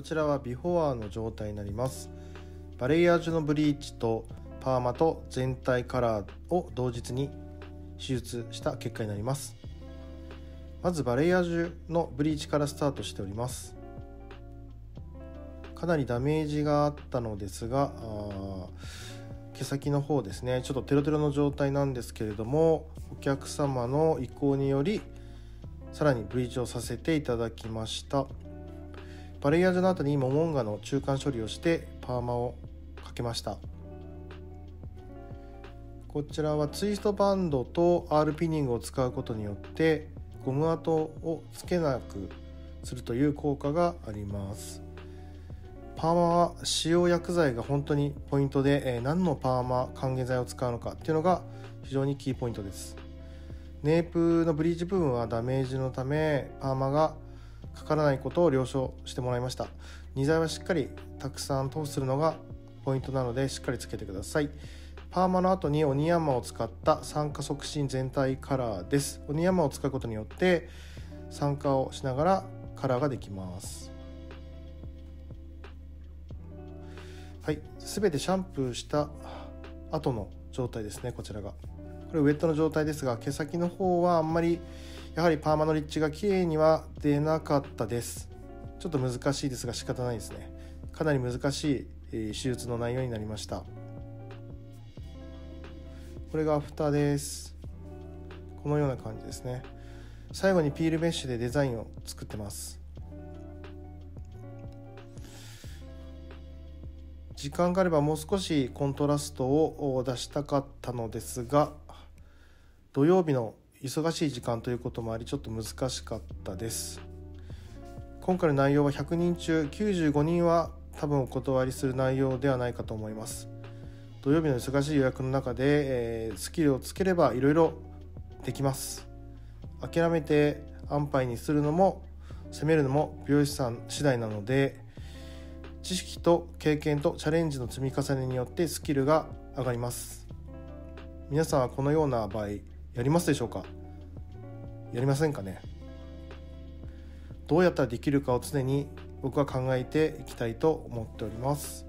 こちらはビフォアの状態になります。バレイヤージュのブリーチとパーマと全体カラーを同日に手術した結果になります。まずバレイヤージュのブリーチからスタートしております。かなりダメージがあったのですが毛先の方ですね。ちょっとテロテロの状態なんですけれどもお客様の意向によりさらにブリーチをさせていただきました。バレイヤージの後にモモンガの中間処理をしてパーマをかけました。こちらはツイストバンドと R ピニングを使うことによってゴム跡をつけなくするという効果があります。パーマは使用薬剤が本当にポイントで、え何のパーマ還元剤を使うのかっていうのが非常にキーポイントです。ネープのブリーチ部分はダメージのためパーマがかからないことを了承してもらいました。2剤はしっかりたくさん通するのがポイントなのでしっかりつけてください。パーマの後にオニヤマを使った酸化促進全体カラーです。オニヤマを使うことによって酸化をしながらカラーができます。はい。全てシャンプーした後の状態ですねこちらが。これウェットの状態ですが毛先の方はあんまりやはりパーマの立地が綺麗には出なかったです。ちょっと難しいですが仕方ないですね。かなり難しい手術の内容になりました。これがアフターです。このような感じですね。最後にピールメッシュでデザインを作ってます。時間があればもう少しコントラストを出したかったのですが土曜日の忙しい時間ということもありちょっと難しかったです。今回の内容は100人中95人は多分お断りする内容ではないかと思います。土曜日の忙しい予約の中で、えー、スキルをつければいろいろできます。諦めて安牌にするのも攻めるのも美容師さん次第なので知識と経験とチャレンジの積み重ねによってスキルが上がります。皆さんはこのような場合やりますでしょうか？やりませんかね？どうやったらできるかを常に僕は考えていきたいと思っております。